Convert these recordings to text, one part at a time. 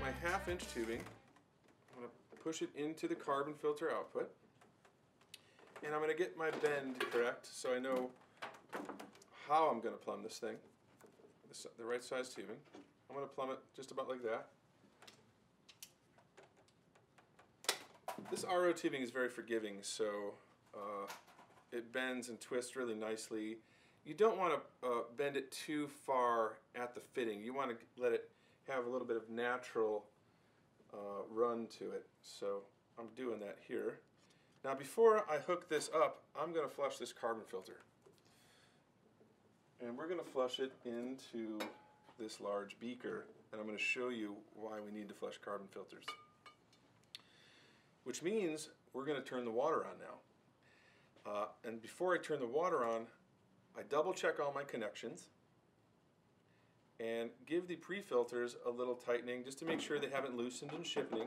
my half inch tubing, I'm going to push it into the carbon filter output. And I'm going to get my bend correct so I know how I'm going to plumb this thing. The right size tubing. I'm going to plumb it just about like that. This RO tubing is very forgiving, so uh, it bends and twists really nicely. You don't want to uh, bend it too far at the fitting. You want to let it have a little bit of natural uh, run to it. So I'm doing that here. Now before I hook this up, I'm going to flush this carbon filter. And we're going to flush it into this large beaker, and I'm going to show you why we need to flush carbon filters. Which means we're going to turn the water on now. Uh, and before I turn the water on, I double check all my connections and give the pre-filters a little tightening just to make sure they haven't loosened and shifting.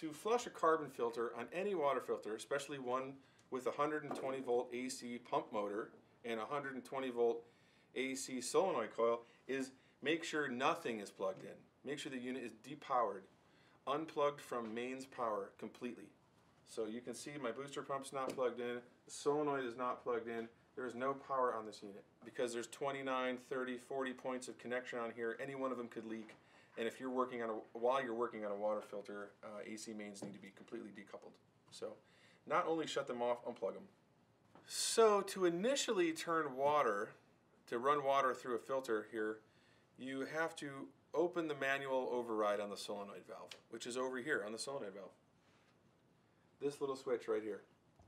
To flush a carbon filter on any water filter, especially one with a 120 volt AC pump motor and a 120 volt AC solenoid coil, is make sure nothing is plugged in. Make sure the unit is depowered, unplugged from mains power completely. So you can see my booster pump's not plugged in, the solenoid is not plugged in, there is no power on this unit because there's 29, 30, 40 points of connection on here. Any one of them could leak. And if you're working on a, while you're working on a water filter, uh, AC mains need to be completely decoupled. So not only shut them off, unplug them. So to initially turn water, to run water through a filter here, you have to open the manual override on the solenoid valve, which is over here on the solenoid valve. This little switch right here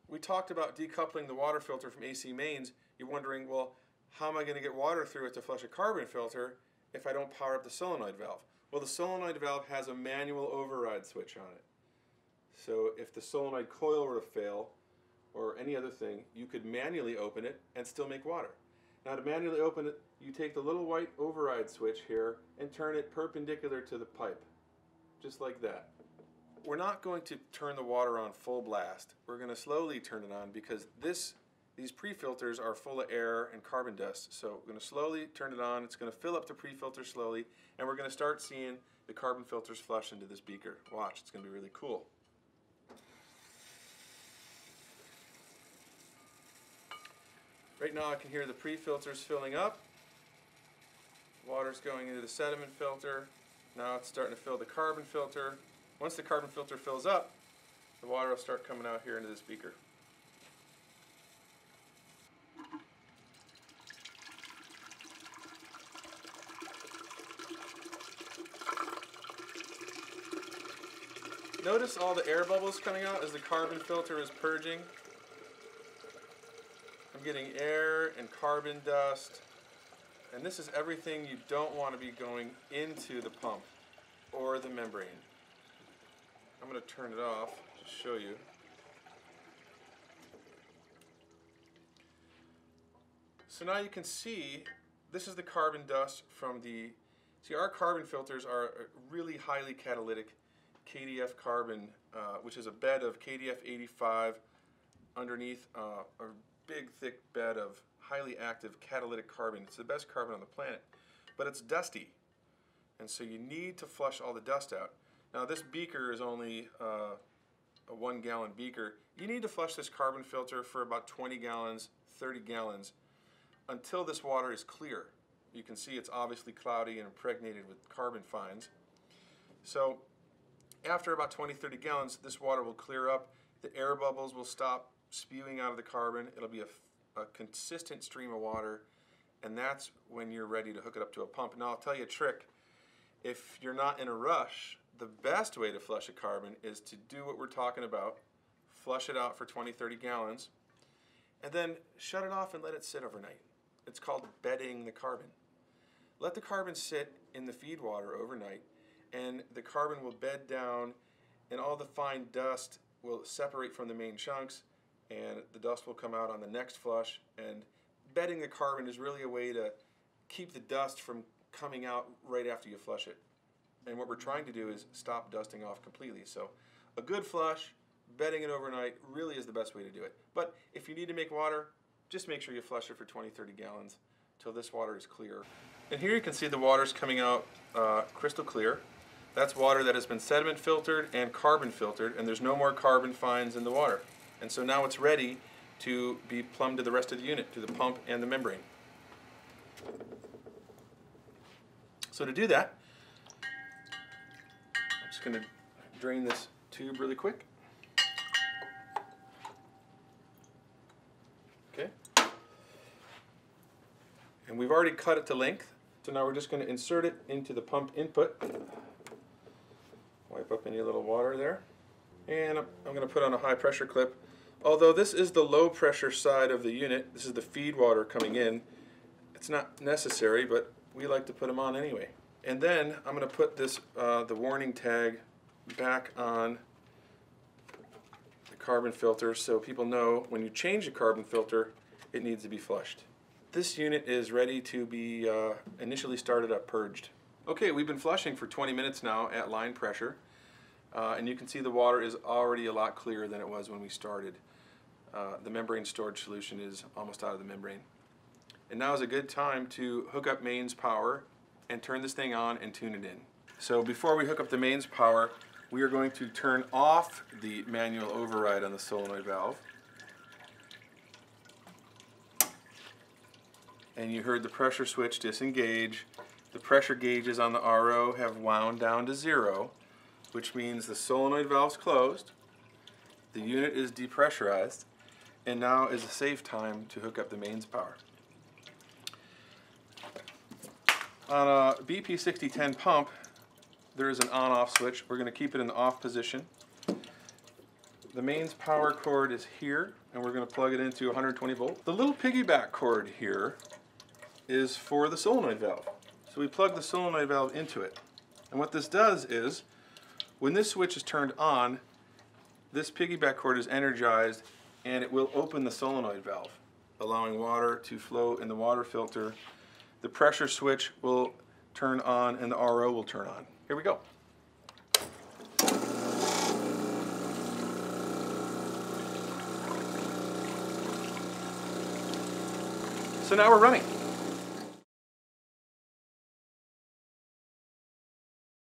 we talked about decoupling the water filter from AC mains. You're wondering, well, how am I going to get water through it to flush a carbon filter if I don't power up the solenoid valve? Well, the solenoid valve has a manual override switch on it. So if the solenoid coil were to fail, or any other thing, you could manually open it and still make water. Now to manually open it, you take the little white override switch here and turn it perpendicular to the pipe, just like that we're not going to turn the water on full blast. We're going to slowly turn it on because this these pre-filters are full of air and carbon dust. So we're going to slowly turn it on. It's going to fill up the pre-filter slowly and we're going to start seeing the carbon filters flush into this beaker. Watch, it's going to be really cool. Right now I can hear the pre-filters filling up. Water's going into the sediment filter. Now it's starting to fill the carbon filter. Once the carbon filter fills up, the water will start coming out here into this beaker. Notice all the air bubbles coming out as the carbon filter is purging. I'm getting air and carbon dust. And this is everything you don't want to be going into the pump or the membrane. I'm going to turn it off to show you. So now you can see this is the carbon dust from the, see our carbon filters are really highly catalytic KDF carbon, uh, which is a bed of KDF 85 underneath uh, a big thick bed of highly active catalytic carbon. It's the best carbon on the planet, but it's dusty. And so you need to flush all the dust out. Now this beaker is only uh, a one gallon beaker. You need to flush this carbon filter for about 20 gallons, 30 gallons until this water is clear. You can see it's obviously cloudy and impregnated with carbon fines. So after about 20, 30 gallons, this water will clear up. The air bubbles will stop spewing out of the carbon. It'll be a, a consistent stream of water and that's when you're ready to hook it up to a pump. Now I'll tell you a trick. If you're not in a rush, the best way to flush a carbon is to do what we're talking about, flush it out for 20, 30 gallons, and then shut it off and let it sit overnight. It's called bedding the carbon. Let the carbon sit in the feed water overnight and the carbon will bed down and all the fine dust will separate from the main chunks and the dust will come out on the next flush and bedding the carbon is really a way to keep the dust from coming out right after you flush it. And what we're trying to do is stop dusting off completely. So a good flush, bedding it overnight really is the best way to do it. But if you need to make water, just make sure you flush it for 20, 30 gallons till this water is clear. And here you can see the water's coming out uh, crystal clear. That's water that has been sediment filtered and carbon filtered, and there's no more carbon fines in the water. And so now it's ready to be plumbed to the rest of the unit, to the pump and the membrane. So to do that, just to drain this tube really quick. Okay. And we've already cut it to length, so now we're just going to insert it into the pump input. Wipe up any little water there. And I'm, I'm going to put on a high pressure clip. Although this is the low pressure side of the unit, this is the feed water coming in, it's not necessary, but we like to put them on anyway. And then I'm going to put this, uh, the warning tag back on the carbon filter so people know when you change the carbon filter, it needs to be flushed. This unit is ready to be uh, initially started up purged. Okay, we've been flushing for 20 minutes now at line pressure. Uh, and you can see the water is already a lot clearer than it was when we started. Uh, the membrane storage solution is almost out of the membrane. And now is a good time to hook up mains power and turn this thing on and tune it in. So before we hook up the mains power, we are going to turn off the manual override on the solenoid valve. And you heard the pressure switch disengage. The pressure gauges on the RO have wound down to zero which means the solenoid valve's closed, the unit is depressurized, and now is a safe time to hook up the mains power. On a BP6010 pump, there is an on-off switch. We're going to keep it in the off position. The mains power cord is here, and we're going to plug it into 120 volt. The little piggyback cord here is for the solenoid valve. So we plug the solenoid valve into it. And what this does is, when this switch is turned on, this piggyback cord is energized and it will open the solenoid valve, allowing water to flow in the water filter. The pressure switch will turn on and the RO will turn on. Here we go. So now we're running.